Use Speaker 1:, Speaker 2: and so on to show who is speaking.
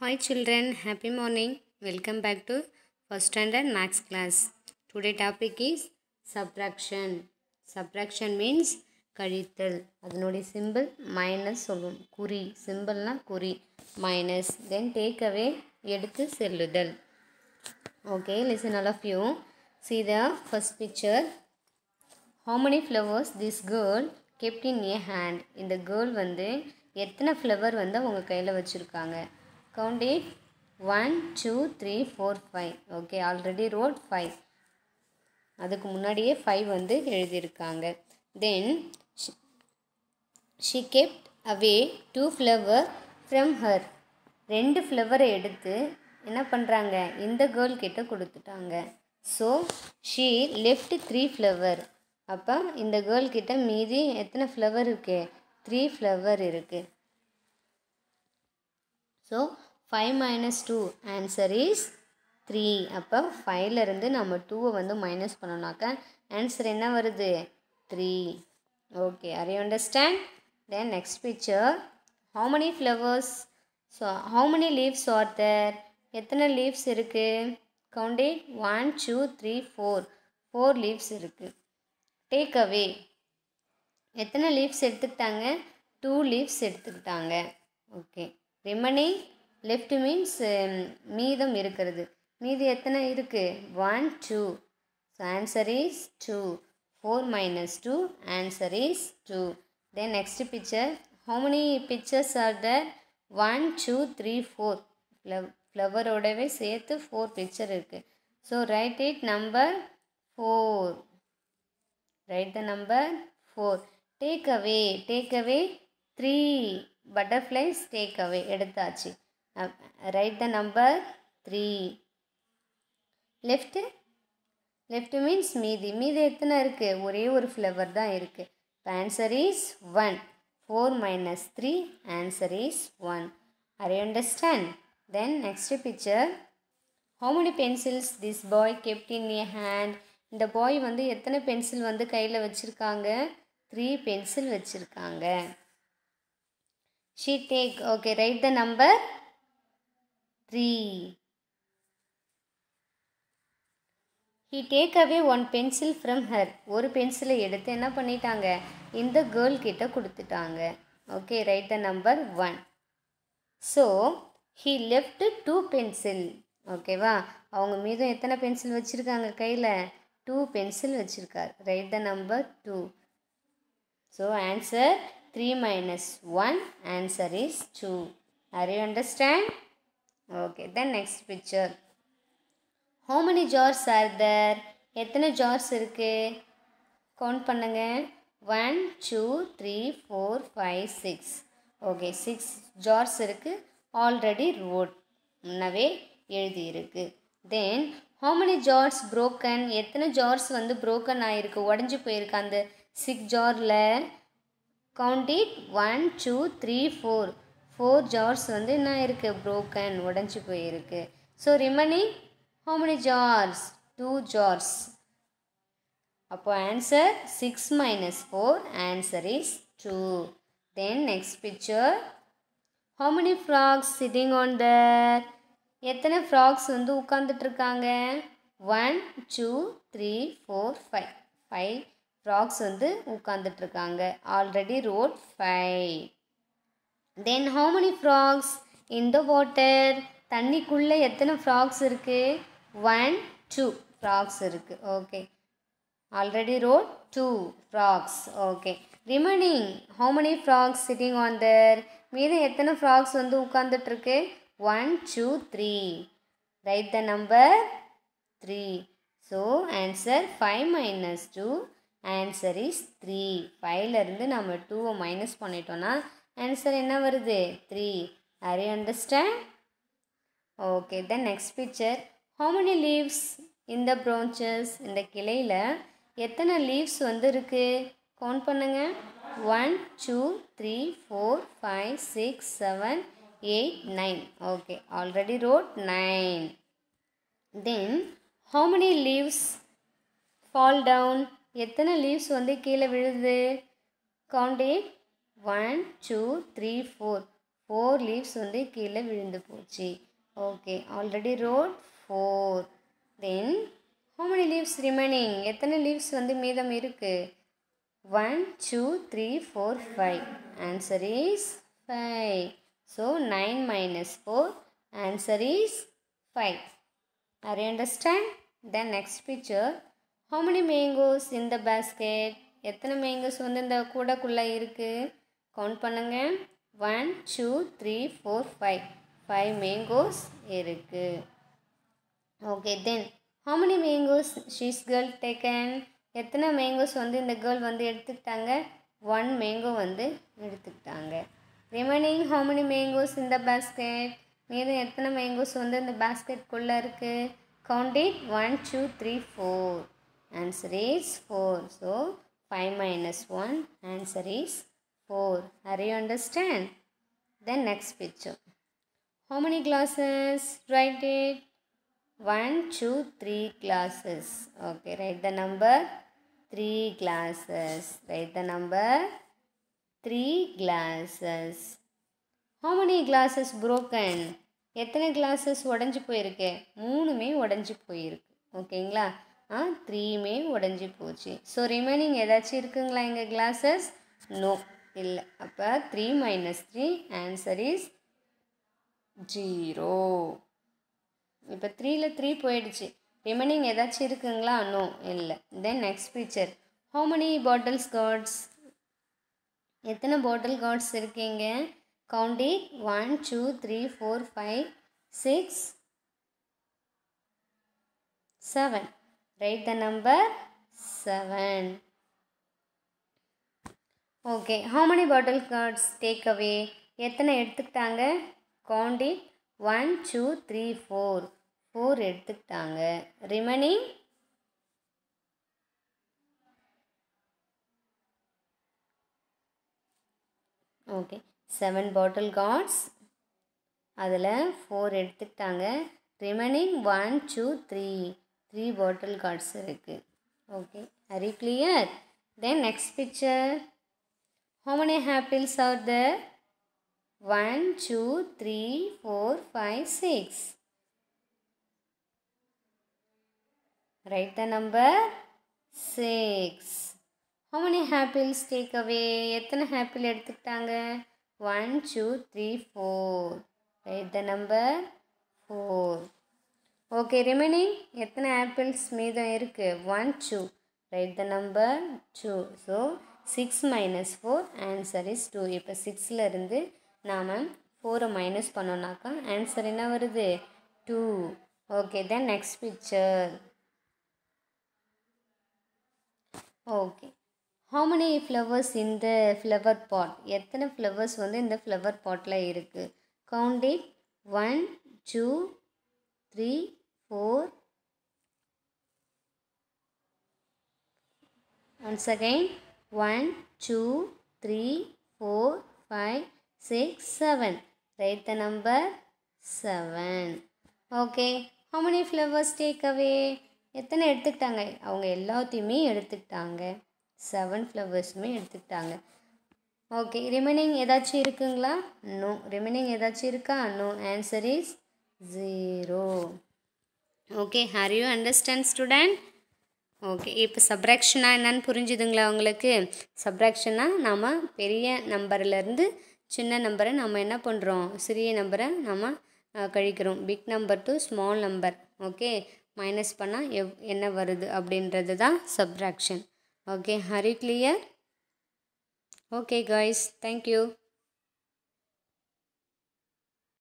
Speaker 1: Hi children happy morning welcome back to first standard maths class today topic is subtraction subtraction means கழித்தல் அதனுடைய simple minus சொல்லும் குறி சிம்பிள்னா குறி minus then take away எடுத்து செல்லுதல் okay listen all of you see the first picture how many flowers this girl kept in a hand இந்த girl வந்து எத்தனை ஃப்ளவர் வந்து அவங்க கையில் வச்சுருக்காங்க count it one two three four five okay already wrote five அதுக்கு முன்னாடியே five வந்து எழுதியிருக்காங்க. Then she kept away two flower from her ரெண்டு ஃப்ளவரை எடுத்து என்ன பண்ணுறாங்க இந்த கேர்ள் கிட்ட கொடுத்துட்டாங்க. So she left three flower அப்போ இந்த கேர்ள் கிட்ட மீதி எத்தனை ஃப்ளவர் இருக்கு? த்ரீ ஃப்ளவர் இருக்குது so five minus two answer is three அப்போ ஃபைவ்லேருந்து நம்ம டூவை வந்து மைனஸ் பண்ணோம்னாக்கா ஆன்சர் என்ன வருது? Three okay are you understand then next picture how many flowers so how many leaves are there எத்தனை லீவ்ஸ் இருக்குது count one two three four four leaves இருக்குது டேக் அவே எத்தனை லீவ்ஸ் எடுத்துக்கிட்டாங்க? டூ லீவ்ஸ் எடுத்துக்கிட்டாங்க. Okay remaining left means மீதம் இருக்கிறது. மீதி எத்தனை இருக்குது one two so answer is two four minus two answer is two then next picture how many pictures are there one two three four ஃப்ளவரோடவே சேர்த்து four picture இருக்குது so write it number four write the number four take away take away three butterflies take away எடுத்தாச்சு. Write the number three left left means மீதி. மீதி எத்தனை இருக்குது ஒரே ஒரு flower தான் இருக்குது answer is one four minus three answer is one I understand then next picture how many pencils this boy kept in a hand இந்த boy வந்து எத்தனை பென்சில் வந்து கையில் வச்சுருக்காங்க? த்ரீ பென்சில் வச்சுருக்காங்க. She take okay write the number three he take away one pencil from her ஒரு பென்சிலை எடுத்து என்ன பண்ணிட்டாங்க? இந்த கேர்ள் கிட்ட கொடுத்துட்டாங்க. Okay write the number one so he left two pencil ஓகேவா அவங்க மீதும் எத்தனை பென்சில் வச்சுருக்காங்க கையில்? டூ பென்சில் வச்சுருக்கார். Write the number two so answer three minus one answer is two are you understand okay then next picture how many jars are there எத்தனை jars இருக்குது count பண்ணுங்க. One two three four five six okay six jars இருக்குது already wrote முன்னவே எழுதியிருக்கு. Then how many jars broken எத்தனை jars வந்து broken ஆகிருக்கு உடஞ்சி போயிருக்கு அந்த சிக்ஸ் ஜாரில் count it one two three four four jars வந்து என்ன இருக்குது ப்ரோக்கன் உடஞ்சி போயிருக்கு. So remaining how many jars two jars அப்போ answer six minus four answer is two then next picture how many frogs sitting on there எத்தனை frogs வந்து உட்காந்துட்ருக்காங்க one two three four five five frogs வந்து உட்காந்துட்ருக்காங்க already wrote five then how many frogs in the water தண்ணிக்குள்ளே எத்தனை frogs இருக்குது one two frogs இருக்குது okay already wrote two frogs okay remaining how many frogs sitting on there மீதம் எத்தனை frogs வந்து உட்காந்துட்ருக்கு one two three write the number three so answer five minus two answer is three ஃபைவ்லேருந்து நம்ம டூவை minus பண்ணிட்டோன்னா answer என்ன வருது? Three are you understand okay then next picture how many leaves இந்த ப்ரான்ச்சஸ் இந்த கிளையில் எத்தனை லீவ்ஸ் வந்து இருக்குது கவுண்ட் பண்ணுங்க. One two three four five six seven eight nine okay already wrote nine then how many leaves fall down எத்தனை leaves வந்து கீழே விழுது? Count one two three four four leaves வந்து கீழே விழுந்து போச்சு. Okay already wrote four then how many leaves remaining எத்தனை leaves வந்து மீதம் இருக்குது one two three four five answer is five so nine minus four answer is five are understand understand? Next picture. How many mangoes இந்த basket எத்தனை mangoes வந்து இந்த கூடைக்குள்ளே இருக்குது கவுண்ட் பண்ணுங்க. One two three four five five mangoes இருக்குது okay then how many mangoes she's girl taken எத்தனை mangoes வந்து இந்த கேர்ள் வந்து எடுத்துக்கிட்டாங்க? ஒன் மேங்கோ வந்து எடுத்துக்கிட்டாங்க. ரிமைனிங் ஹவு மெனி மேங்கோஸ் இந்த பேஸ்கெட் மீதும் எத்தனை மேங்கோஸ் வந்து இந்த பேஸ்கெட்குள்ளே இருக்குது count it one two three four Answer is 4. So 5 minus 1. Answer is 4. Are you understand? Then next picture. how many glasses write it one two three glasses okay write the number 3 glasses write the number 3 glasses how many glasses broken எத்தனை glasses உடஞ்சி போயிருக்கு மூணுமே உடஞ்சி போயிருக்கு ஓகேங்களா ஆ த்ரீயுமே உடஞ்சி போச்சு. So remaining ஏதாச்சும் இருக்குங்களா எங்கள் கிளாஸஸ் நோ இல்லை. அப்போ three minus three answer is zero இப்போ த்ரீயில் த்ரீ போயிடுச்சு. ரிமைனிங் ஏதாச்சும் இருக்குங்களா? நோ இல்லை. Then next picture how many bottles gourds எத்தனை பாட்டில் கார்ட்ஸ் இருக்கீங்க count it one two three four five six seven write the number seven okay how many bottle gourds take away எத்தனை எடுத்துக்கிட்டாங்க? Count it one two three four four எடுத்துக்கிட்டாங்க. Remaining okay seven bottle gourds அதில் four எடுத்துக்கிட்டாங்க. Remaining one two three three bottle gourds இருக்குது okay are you clear then next picture how many apples are there? One two three four five six write the number six how many apples take away? எத்தனை apple எடுத்துக்கிட்டாங்க? One two three four write the number four okay remaining எத்தனை apples மீதம் இருக்குது one two write the number two so six minus four answer is two இப்போ சிக்ஸ்லேருந்து நாம் ஃபோரை minus பண்ணோன்னாக்கா ஆன்சர் என்ன வருது? Two okay then next picture okay how many flowers இந்த ஃப்ளவர் பாட் எத்தனை ஃப்ளவர்ஸ் வந்து இந்த ஃப்ளவர் பாட்டில் இருக்குது count it one two three four once again. One two three four five six seven write the number seven okay how many flowers take away? எத்தனை எடுத்துக்கிட்டாங்க? அவங்க எல்லாத்தையுமே எடுத்துக்கிட்டாங்க. செவன் ஃப்ளவர்ஸுமே எடுத்துக்கிட்டாங்க. ஓகே ரிமைனிங் ஏதாச்சும் இருக்குங்களா? நோ ரிமைனிங் ஏதாச்சும் இருக்கா? No answer is zero okay are you understand student okay இப்போ சப்ராக்ஷனாக என்னன்னு புரிஞ்சுதுங்களா உங்களுக்கு? சப்ராக்ஷனா நாம் பெரிய நம்பர்லேருந்து சின்ன நம்பரை நம்ம என்ன பண்ணுறோம் சிறிய நம்பரை நம்ம கழிக்கிறோம். Big number to small number okay minus பண்ணால் எவ் என்ன வருது அப்படின்றது தான் subtraction okay are you clear okay guys thank you